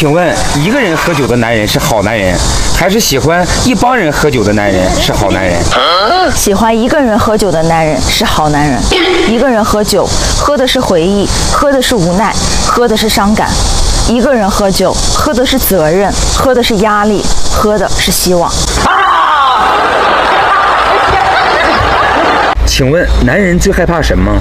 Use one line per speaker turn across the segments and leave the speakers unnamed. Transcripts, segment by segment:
请问一个人喝酒的男人是好男人，还是喜欢一帮人喝酒的男人是好男人？
喜欢一个人喝酒的男人是好男人。一个人喝酒，喝的是回忆，喝的是无奈，喝的是伤感。一个人喝酒，喝的是责任，喝的是压力，喝的是希望。
请问男人最害怕什么？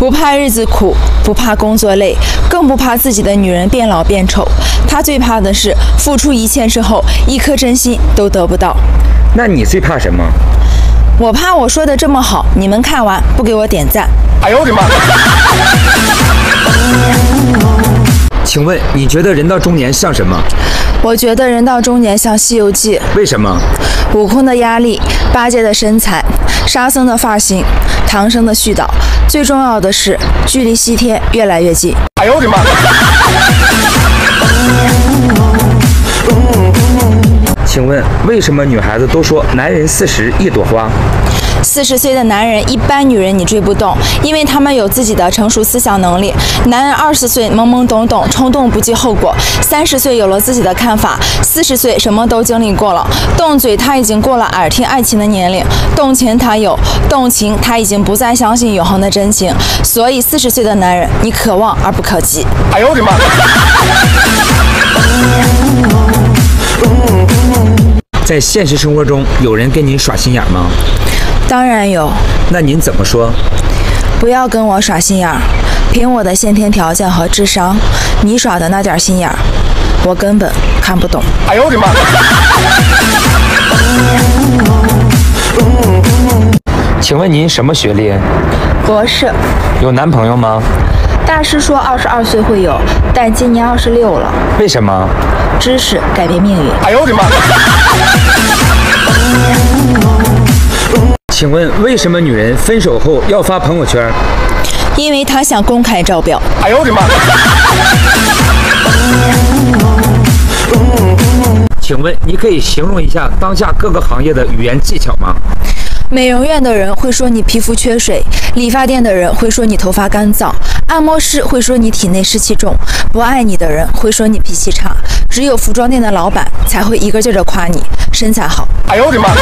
不怕日子苦，不怕工作累，更不怕自己的女人变老变丑。他最怕的是付出一切之后，一颗真心都得不到。
那你最怕什么？
我怕我说的这么好，你们看完不给我点赞。哎呦我的妈！
请问你觉得人到中年像什么？
我觉得人到中年像《西游记》。
为什么？
悟空的压力，八戒的身材，沙僧的发型，唐僧的絮叨，最重要的是距离西天越来越近。哎呦我的妈！
请问为什么女孩子都说男人四十一朵花？
四十岁的男人，一般女人你追不动，因为他们有自己的成熟思想能力。男人二十岁懵懵懂懂，冲动不计后果；三十岁有了自己的看法；四十岁什么都经历过了。动嘴他已经过了耳听爱情的年龄，动情他有，动情他已经不再相信永恒的真情。所以四十岁的男人，你可望而不可及。哎呦我的妈！
在现实生活中，有人跟你耍心眼吗？
当然有。
那您怎么说？
不要跟我耍心眼儿。凭我的先天条件和智商，你耍的那点心眼儿，我根本看不懂。哎呦我的妈！
请问您什么学历？
博士。
有男朋友吗？
大师说二十二岁会有，但今年二十六了。
为什么？
知识改变命运。哎呦我的妈！
请问为什么女人分手后要发朋友圈？
因为她想公开招标。哎呦我的妈！
请问你可以形容一下当下各个行业的语言技巧吗？
美容院的人会说你皮肤缺水，理发店的人会说你头发干燥，按摩师会说你体内湿气重，不爱你的人会说你脾气差，只有服装店的老板才会一个劲儿的夸你身材好。哎呦我的妈！